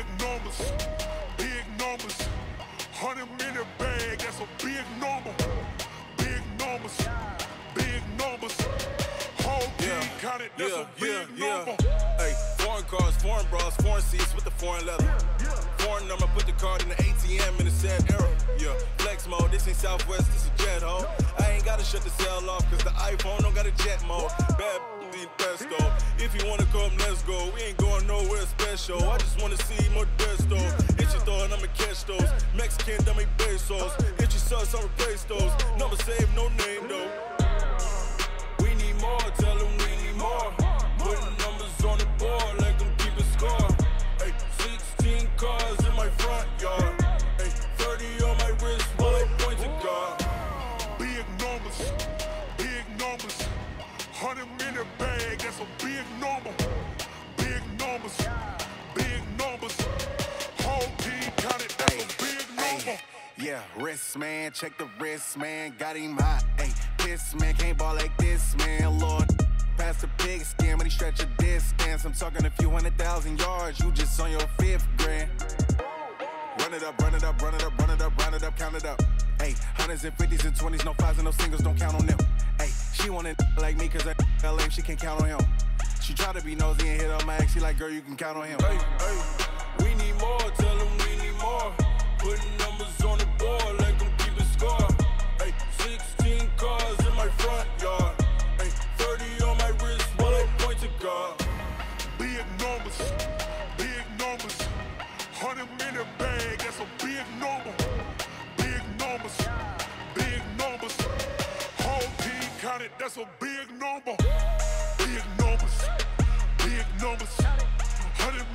Big numbers, big numbers. Hundred minute bag, that's a big number. Big numbers, big numbers. Whole team counted, that's a big number. Hey, foreign cars, foreign bras, foreign seats with the foreign leather. Foreign number, put the card in the ATM in a sad era. Yeah, flex mode, this ain't Southwest, this is jet ho. I ain't gotta shut the cell off, cause the iPhone don't got a jet mode. Bad need pesto. If you wanna come, let's go. We ain't going nowhere special. I just wanna see more desto. Hit your throw and I'ma catch those. Mexican dummy pesos. Your sus, I'll replace those. Number save, no name though. We need more, tell them we need more. Putting numbers on the board, like them keeping score. Hey, 16 cars in my front yard. Hey, 30 on my wrist while I point God. Big numbers, big numbers. Hundred minute bag, that's a big number. Big numbers, big numbers. Whole team counted, that's a big number. Yeah, wrist man, check the wrist man, got him hot. Ayy, this man can't ball like this man, Lord. Past the big skin when he stretch a distance. I'm talking a few hundred thousand yards, you just on your fifth grand. Run it up, run it up, run it up, run it up, run it up, count it up. Ayy, hundreds and fifties and twenties, no fives and no singles, don't count on them. Ayy, she want it like me cause I lame, she can't count on him. She try to be nosy and hit on my ex, she like, girl, you can count on him. Hey, hey, we need more, tell them we need more. Putting numbers on the board, like them keeping score. Hey, 16 cars in my front yard. Hey, 30 on my wrist while I point to God. Big numbers, big numbers. Hundred minute bag, that's a big number. Big numbers, big numbers. Whole team counted, that's a big number. Big numbers, big numbers. Hundred